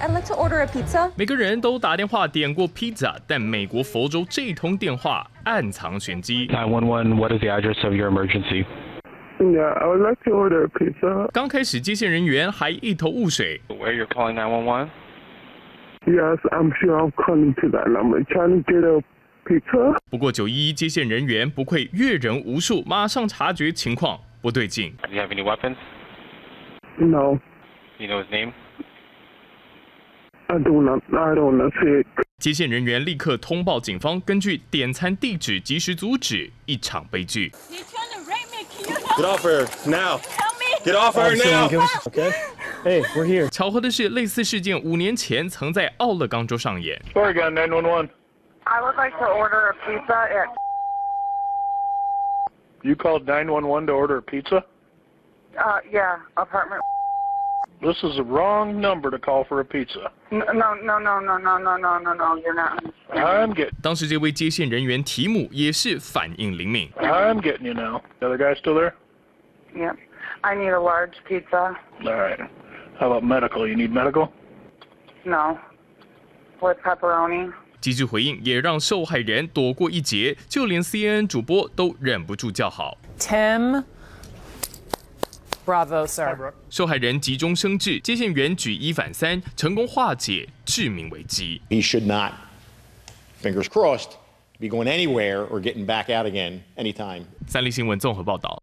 I'd like to order a pizza. 每个人都打电话点过披萨，但美国佛州这通电话暗藏玄机。 911, what is the address of your emergency? Yeah, I would like to order a pizza. 刚开始接线人员还一头雾水， Where you're calling 911? Yes, I'm sure I'm calling to that number. Trying to get a pizza. 不过九一一接线人员不愧阅人无数，马上察觉情况不对劲。 Do you have any weapons? No, You know his name? I do not. I don't know. See, 接线人员立刻通报警方，根据点餐地址及时阻止一场悲剧。 He's trying to rape me. Can you help Get off her now. help me? Get off her now. Okay. Hey, we're here. 巧合的是，类似事件五年前曾在奥勒冈州上演。 Oregon 911. I would like to order a pizza at You called 911 to order a pizza? uh yeah, apartment This is the wrong number to call for a pizza. no no no no no no no no no no you're not I'm getting. 当时这位接线人员提姆也是反应灵敏， I'm getting you now. The other guy still there? Yep. I need a large pizza. All right. How about medical? You need medical? No. With pepperoni. 机智回应也让受害人躲过一劫，就连 CNN 主播都忍不住叫好。 Tim. Bravo, sir. 受害人急中生智，接线员举一反三，成功化解致命危机。He should not, fingers crossed, be going anywhere or getting back out again anytime 三立新闻综合报道。